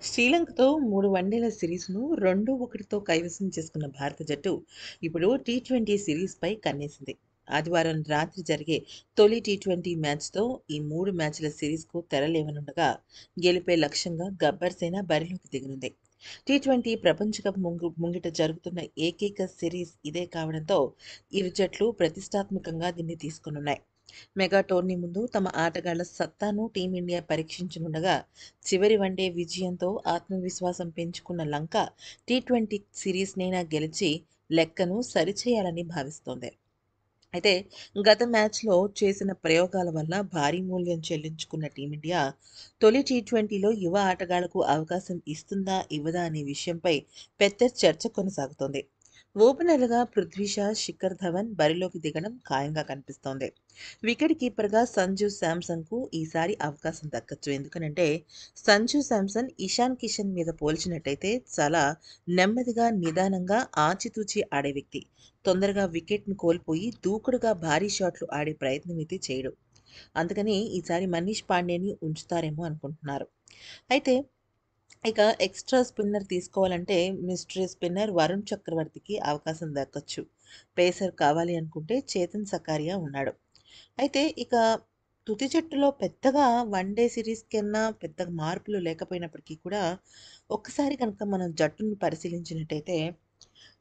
శ్రీలంకతో మూడు వన్డేల సిరీస్ను రెండు ఒకటితో కైవసం చేసుకున్న భారత జట్టు ఇప్పుడు టీ ట్వంటీ సిరీస్పై కన్నేసింది. ఆదివారం రాత్రి జరిగే తొలి టీ ట్వంటీ మ్యాచ్తో ఈ మూడు మ్యాచ్ల సిరీస్కు తెరలేవనుండగా గెలిపే లక్ష్యంగా గబ్బర్ సేన బరిలోకి దిగనుంది. టీ ట్వంటీ ప్రపంచ కప్ ముంగు ముంగిట జరుగుతున్న ఏకైక సిరీస్ ఇదే కావడంతో ఇరు జట్లు ప్రతిష్టాత్మకంగా దీన్ని తీసుకునున్నాయి. మెగా టోర్నీ ముందు తమ ఆటగాళ్ళ సత్తాను టీమిండియా పరీక్షించనుండగా చివరి వన్డే విజయంతో ఆత్మవిశ్వాసం పెంచుకున్న లంక టీ ట్వంటీ సిరీస్నైనా గెలిచి లెక్కను సరిచేయాలని భావిస్తోంది. అయితే గత మ్యాచ్లో చేసిన ప్రయోగాల వల్ల భారీ మూల్యం చెల్లించుకున్న టీమిండియా తొలి టీ ట్వంటీలో యువ ఆటగాళ్ళకు అవకాశం ఇస్తుందా ఇవ్వదా అనే విషయంపై పెద్ద చర్చ కొనసాగుతోంది. ఓపెనర్గా పృథ్వీషా శిఖర్ ధవన్ బరిలోకి దిగడం ఖాయంగా కనిపిస్తోంది. వికెట్ కీపర్గా సంజు శాంసంగ్కు ఈసారి అవకాశం దక్కచ్చు. ఎందుకనంటే సంజు శాంసన్ ఇషాన్ కిషన్ మీద పోల్చినట్టయితే చాలా నెమ్మదిగా నిదానంగా ఆచితూచి ఆడే వ్యక్తి. తొందరగా వికెట్ను కోల్పోయి దూకుడుగా భారీ షాట్లు ఆడే ప్రయత్నం అయితే చేయడు. అందుకని ఈసారి మనీష్ పాండేని ఉంచుతారేమో అనుకుంటున్నారు. అయితే ఇక ఎక్స్ట్రా స్పిన్నర్ తీసుకోవాలంటే మిస్టరీ స్పిన్నర్ వరుణ్ చక్రవర్తికి అవకాశం దక్కచ్చు. పేసర్ కావాలి అనుకుంటే చేతన్ సకారియా ఉన్నాడు. అయితే ఇక తుది జట్టులో పెద్దగా వన్ డే సిరీస్ కన్నా పెద్దగా మార్పులు లేకపోయినప్పటికీ కూడా ఒక్కసారి కనుక మనం జట్టును పరిశీలించినట్టయితే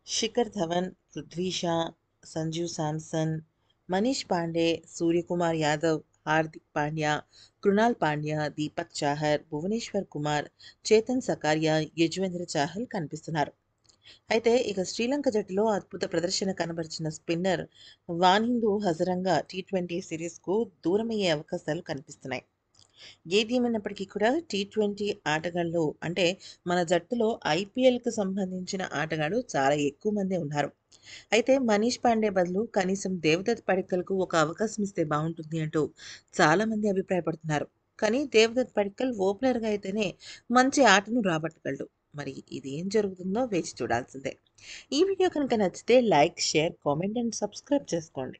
శిఖర్ ధవన్ పృథ్వీ షా సంజీవ్ శాంసన్ మనీష్ పాండే సూర్యకుమార్ యాదవ్ హార్దిక్ పాండ్యా కృణాల్ పాండ్యా దీపక్ చాహర్ భువనేశ్వర్ కుమార్ చేతన్ సకారియా యజ్వేంద్ర చాహల్ కనిపిస్తున్నారు అయితే ఇక శ్రీలంక జట్టులో అద్భుత ప్రదర్శన కనబరిచిన spinner Wanindu Hasaranga T twenty సిరీస్కు దూరమయ్యే అవకాశాలు కనిపిస్తున్నాయి ఏది కూడా టీ ట్వంటీ ఆటగాళ్ళు అంటే మన జట్టులో ఐపీఎల్కి సంబంధించిన ఆటగాళ్ళు చాలా ఎక్కువ మంది ఉన్నారు అయితే మనీష్ పాండే బదులు కనీసం దేవదత్ పడిక్కల్కు ఒక అవకాశం ఇస్తే బాగుంటుంది అంటూ చాలామంది అభిప్రాయపడుతున్నారు. కానీ దేవదత్ పడిక్కల్ ఓపెనర్గా అయితేనే మంచి ఆటను రాబట్టగలడు. మరి ఇది ఏం జరుగుతుందో వేచి చూడాల్సిందే. ఈ వీడియో కనుక నచ్చితే like share comment and subscribe చేసుకోండి.